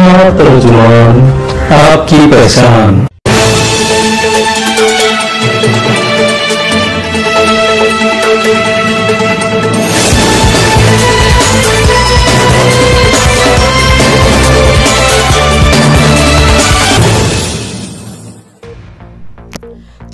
अपना तर्जुमान आपकी पहचान।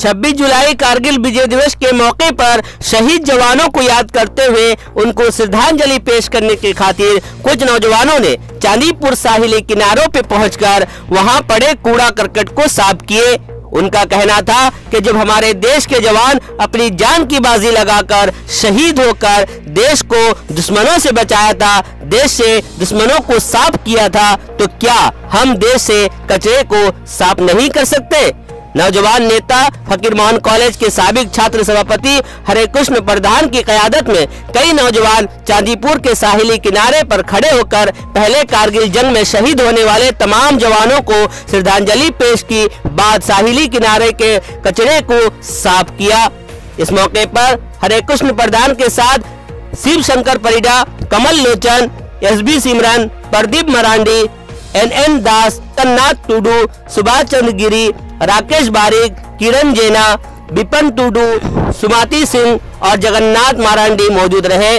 छब्बीस जुलाई कारगिल विजय दिवस के मौके पर शहीद जवानों को याद करते हुए उनको श्रद्धांजलि पेश करने के खातिर कुछ नौजवानों ने चांदीपुर साहिली किनारों पे पहुंचकर वहाँ पड़े कूड़ा करकट को साफ़ किए। उनका कहना था कि जब हमारे देश के जवान अपनी जान की बाजी लगाकर शहीद होकर देश को दुश्मनों से बचाया था, देश से दुश्मनों को साफ़ किया था तो क्या हम देश से कचरे को साफ़ नहीं कर सकते? नौजवान नेता फकीर मोहन कॉलेज के सबक छात्र सभापति हरे कृष्ण प्रधान की कयादत में कई नौजवान चांदीपुर के साहिली किनारे पर खड़े होकर पहले कारगिल जंग में शहीद होने वाले तमाम जवानों को श्रद्धांजलि पेश की, बाद साहिली किनारे के कचरे को साफ़ किया। इस मौके पर हरे कृष्ण प्रधान के साथ Shiv Shankar Parida, Kamal Lochan S B Simran, Pradeep Marandi, N N Das Kannath Tudu, Subhash Chandra Giri Rakesh Barik Kiran जेना विपन टूडू सुमाती सिंह और जगन्नाथ मारांडी मौजूद रहे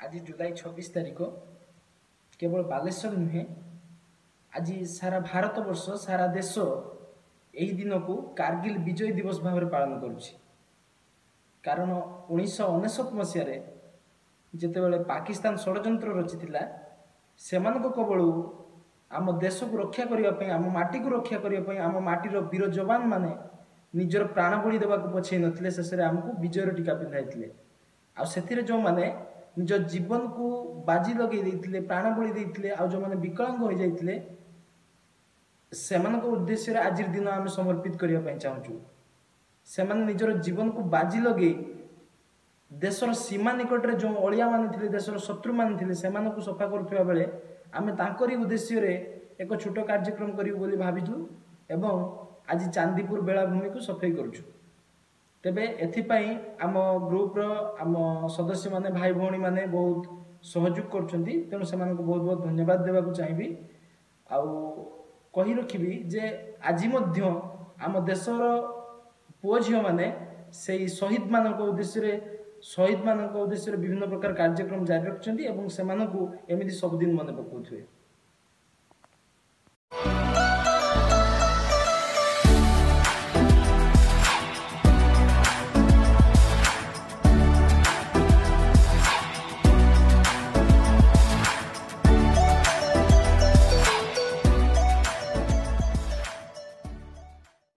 ଆଜି ଜୁଲାଇ ଛବିଶ ତାରିଖ କେବଳ ବାଲେଶ୍ୱର ନୁହେଁ ଆଜି ସାରା ଭାରତବର୍ଷ ସାରା ଦେଶ ଏହି ଦିନକୁ କାର୍ଗିଲ ବିଜୟ ଦିବସ ଭାବରେ ପାଳନ କରୁଛି କାରଣ ଉଣେଇଶହ ଅନେଶତ ମସିହାରେ ଯେତେବେଳେ ପାକିସ୍ତାନ ଷଡ଼ଯନ୍ତ୍ର ରଚିଥିଲା ସେମାନଙ୍କ କବଳରୁ ଆମ ଦେଶକୁ ରକ୍ଷା କରିବା ପାଇଁ ଆମ ମାଟିକୁ ରକ୍ଷା କରିବା ପାଇଁ ଆମ ମାଟିର ବୀର ଯବାନମାନେ ନିଜର ପ୍ରାଣ ବଳି ଦେବାକୁ ପଛେଇ ନଥିଲେ ଶେଷରେ ଆମକୁ ବିଜୟର ଟୀକା ପିନ୍ଧାଇଥିଲେ। ଆଉ ସେଥିରେ ଯେଉଁମାନେ ନିଜ ଜୀବନକୁ ବାଜି ଲଗେଇ ଦେଇଥିଲେ ପ୍ରାଣ ବଳି ଦେଇଥିଲେ ଆଉ ଯେଉଁମାନେ ବିକଳାଙ୍ଗ ହୋଇଯାଇଥିଲେ ସେମାନଙ୍କ ଉଦ୍ଦେଶ୍ୟରେ ଆଜିର ଦିନ ଆମେ ସମର୍ପିତ କରିବା ପାଇଁ ଚାହୁଁଛୁ। ସେମାନେ ନିଜର ଜୀବନକୁ ବାଜି ଲଗେଇ ଦେଶର ସୀମା ନିକଟରେ ଯେଉଁ ଅଳିଆମାନେ ଥିଲେ ଦେଶର ଶତ୍ରୁମାନେ ଥିଲେ ସେମାନଙ୍କୁ ସଫା କରୁଥିବା ବେଳେ ଆମେ ତାଙ୍କରି ଉଦ୍ଦେଶ୍ୟରେ ଏକ ଛୋଟ କାର୍ଯ୍ୟକ୍ରମ କରିବୁ ବୋଲି ଭାବିଛୁ ଏବଂ ଆଜି ଚାନ୍ଦିପୁର ବେଳାଭୂମିକୁ ସଫେଇ କରୁଛୁ। ତେବେ ଏଥିପାଇଁ ଆମ ଗ୍ରୁପର ଆମ ସଦସ୍ୟମାନେ ଭାଇ ଭଉଣୀମାନେ ବହୁତ ସହଯୋଗ କରୁଛନ୍ତି। ତେଣୁ ସେମାନଙ୍କୁ ବହୁତ ବହୁତ ଧନ୍ୟବାଦ ଦେବାକୁ ଚାହିଁବି। ଆଉ କହି ରଖିବି ଯେ ଆଜି ମଧ୍ୟ ଆମ ଦେଶର ପୁଅ ଝିଅମାନେ ସେଇ ଶହୀଦମାନଙ୍କ ଉଦ୍ଦେଶ୍ୟରେ ଶହୀଦମାନଙ୍କ ଉଦ୍ଦେଶ୍ୟରେ ବିଭିନ୍ନ ପ୍ରକାର କାର୍ଯ୍ୟକ୍ରମ ଜାରି ରଖିଛନ୍ତି ଏବଂ ସେମାନଙ୍କୁ ଏମିତି ସବୁଦିନ ମନେ ପକାଉଥିବେ।